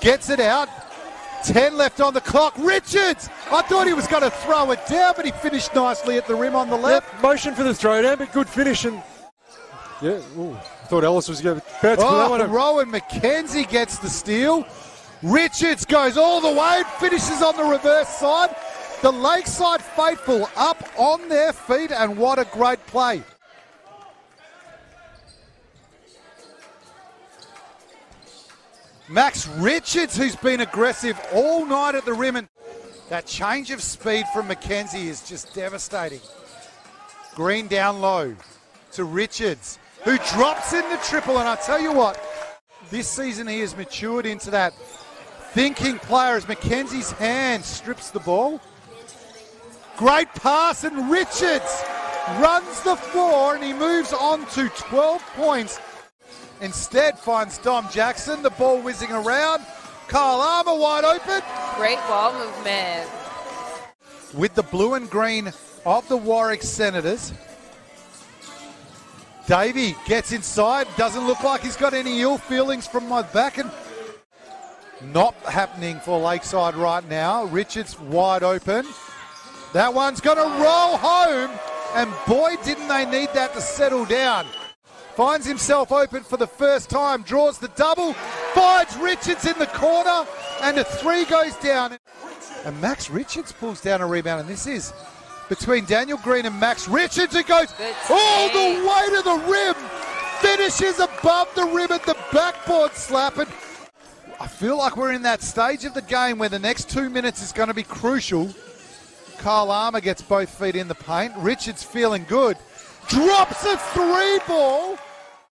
Gets it out. 10 left on the clock. Richards! I thought he was going to throw it down, but he finished nicely at the rim on the left. Yep, motion for the throwdown, but good finish. And yeah, ooh, thought Ellis was going to bounce for that Oh, one. Rowan McKenzie gets the steal. Richards goes all the way, finishes on the reverse side. The Lakeside faithful up on their feet, and what a great play. Max Richards, who's been aggressive all night at the rim, and that change of speed from McKenzie is just devastating. Green down low to Richards, who drops in the triple. And I tell you what, this season he has matured into that thinking player as McKenzie's hand strips the ball. Great pass, and Richards runs the floor and he moves on to 12 points. Instead, finds Dom Jackson, the ball whizzing around. Kyle Armour wide open Great ball movement. with the blue and green of the Warwick Senators. Davey gets inside, doesn't look like he's got any ill feelings from my back and not happening for Lakeside right now. Richards wide open. That one's going to roll home, and boy, didn't they need that to settle down. Finds himself open for the first time, draws the double, finds Richards in the corner, and a three goes down. And Max Richards pulls down a rebound, and this is between Daniel Green and Max Richards. It goes all the way to the rim, finishes above the rim at the backboard slap. And I feel like we're in that stage of the game where the next two minutes is going to be crucial. Carl Armour gets both feet in the paint. Richards feeling good. Drops a three ball.